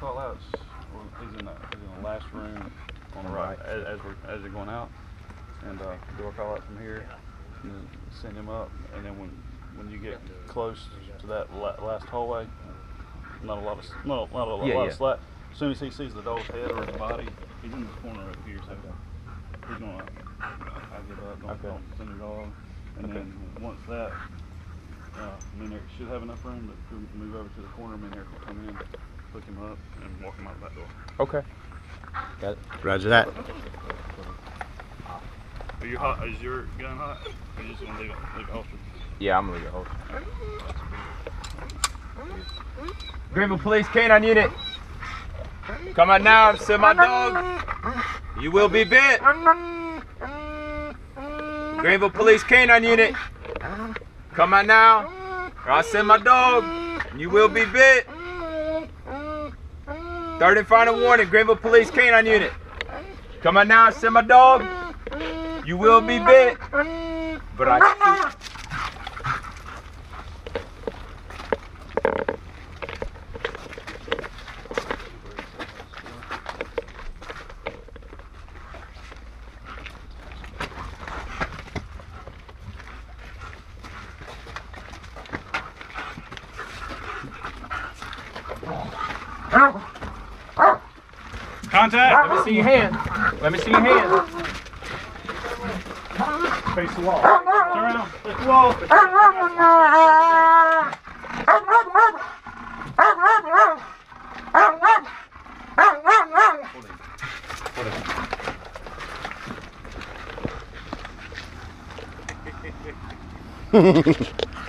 call out, it's- he's in the, he's in the last room on the right, as, as we're, as you're going out. And, uh, do a call out from here, and then send him up, and then when, when you get close to that la- last hallway, not a lot of, s- not, a- not a lot Yeah, lot yeah. of slack. As soon as he sees the dog's head or his body, he's in this corner up here, so he's gonna, I get up, don't, Okay. don't send the dog. And Okay. then, once that, uh, and should have enough room to to move over to the corner, Eric will come in, pick him up, and walk him out the back door. Okay. Got it. Roger that. Are you hot, is your gun hot? Or you just wanna leave it, leave it holstered? Yeah, I'm gonna leave it hold. Greenville Police Canine Unit. Come out now, send my dog. You will be bit. Greenville Police Canine Unit. Come out now, or I'll send my dog. You will be bit. Third and final warning, Greenville Police Canine Unit. Come out now, send my dog. You will be bit. But I Contact! Let me see your hand. Let me see your hand. Face the wall. Turn around, face the wall.